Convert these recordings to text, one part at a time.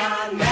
na na.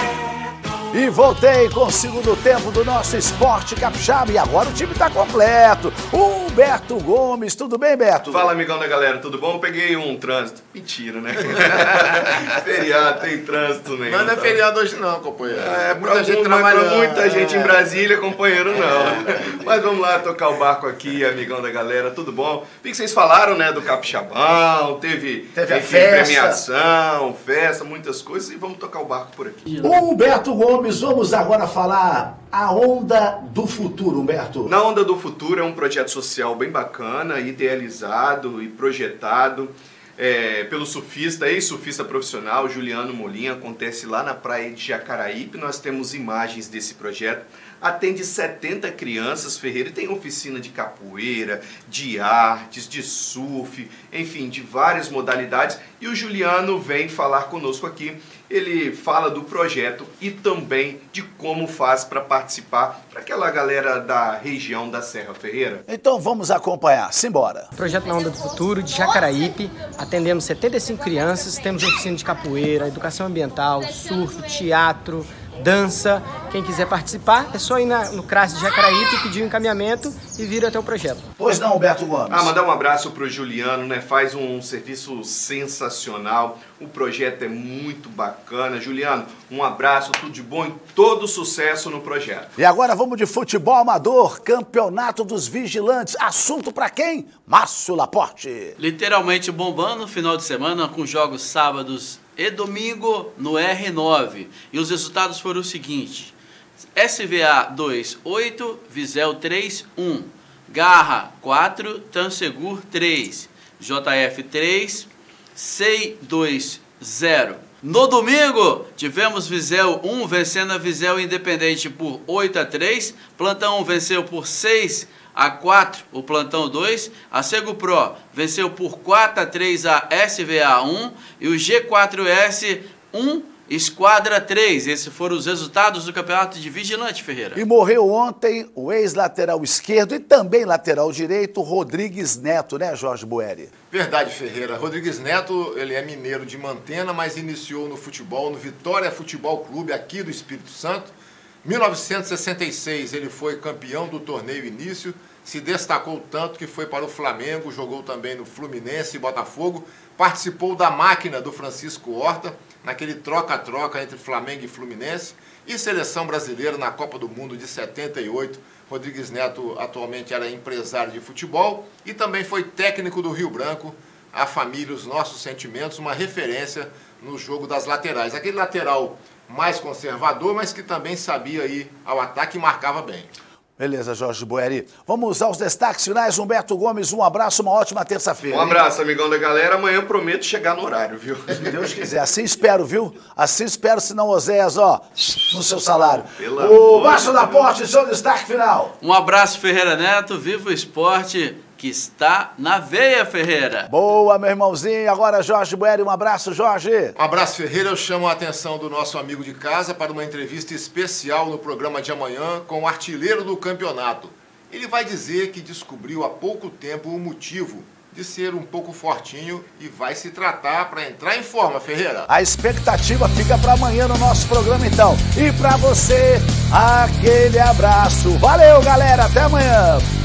E voltei com o segundo tempo do nosso esporte capixaba. E agora o time está completo. Humberto Gomes, tudo bem, Beto? Fala, amigão da galera, tudo bom? Peguei um trânsito. Mentira, né? feriado, tem trânsito nem. Mas não é tá? feriado hoje não, companheiro. É, muita gente trabalhando. muita gente em É. Brasília, companheiro não. Mas vamos lá tocar o barco aqui, amigão da galera, tudo bom? Vi que vocês falaram, né, do Capixabão, teve, Teve a enfim, festa. premiação, festa, muitas coisas e vamos tocar o barco por aqui. Humberto Gomes, vamos agora falar a onda do futuro, Humberto. Na Onda do Futuro é um projeto social bem bacana, idealizado e projetado é, pelo surfista, ex-surfista profissional Juliano Molinha. Acontece lá na praia de Jacaraípe. Nós temos imagens desse projeto. Atende 70 crianças, Ferreira, e tem oficina de capoeira, de artes, de surf, enfim, de várias modalidades. E o Juliano vem falar conosco aqui. Ele fala do projeto e também de como faz para participar para aquela galera da região da Serra Ferreira. Então vamos acompanhar, simbora. Projeto Na Onda do Futuro, de Jacaraípe. Atendemos 75 crianças, temos oficina de capoeira, educação ambiental, surf, teatro, dança. Quem quiser participar, é só ir na- no CRAS de Jacaraípe, pedir o encaminhamento e vir até o projeto. Pois não, Humberto Gomes. Ah, mandar um abraço pro Juliano, né? Faz um serviço sensacional. O projeto é muito bacana. Juliano, um abraço, tudo de bom e todo sucesso no projeto. E agora vamos de futebol amador, campeonato dos vigilantes. Assunto pra quem? Márcio Laporte. Literalmente bombando no final de semana com jogos sábados e domingo no R9. E os resultados foram os seguintes: SVA 2, 8, Visel 3, 1. Garra 4, Tansegur 3. JF 3, SEI 2, 0. No domingo, tivemos Visel 1 vencendo a Visel Independente por 8 a 3. Plantão 1 venceu por 6 a 4 o Plantão 2. A Sego Pro venceu por 4 a 3 a SVA 1. E o G4S 1 Esquadra 3. Esses foram os resultados do Campeonato de Vigilante, Ferreira. E morreu ontem o ex-lateral esquerdo e também lateral direito, Rodrigues Neto, né, Jorge Boeri? Verdade, Ferreira. Rodrigues Neto, ele é mineiro de Mantena, mas iniciou no futebol, no Vitória Futebol Clube, aqui do Espírito Santo. 1966 ele foi campeão do torneio início, se destacou tanto que foi para o Flamengo, jogou também no Fluminense e Botafogo, participou da máquina do Francisco Horta, naquele troca-troca entre Flamengo e Fluminense, e seleção brasileira na Copa do Mundo de 78. Rodrigues Neto atualmente era empresário de futebol e também foi técnico do Rio Branco, a família, os nossos sentimentos, uma referência no jogo das laterais. Aquele lateral mais conservador, mas que também sabia ir ao ataque e marcava bem. Beleza, Jorge Boeri. Vamos usar os destaques finais. Humberto Gomes, um abraço, uma ótima terça-feira. Um abraço, amigão da galera. Amanhã eu prometo chegar no horário, viu? Se Deus quiser. Assim espero, viu? Assim espero, senão Oséias, ó, no seu salário. Pelo o Márcio da. Porte, seu destaque final. Um abraço, Ferreira Neto. Viva o esporte que está na veia, Ferreira. Boa, meu irmãozinho. Agora, Jorge Boeri, um abraço, Jorge. Um abraço, Ferreira. Eu chamo a atenção do nosso amigo de casa para uma entrevista especial no programa de amanhã com o artilheiro do campeonato. Ele vai dizer que descobriu há pouco tempo o motivo de ser um pouco fortinho e vai se tratar para entrar em forma, Ferreira. A expectativa fica para amanhã no nosso programa, então. E para você, aquele abraço. Valeu, galera. Até amanhã.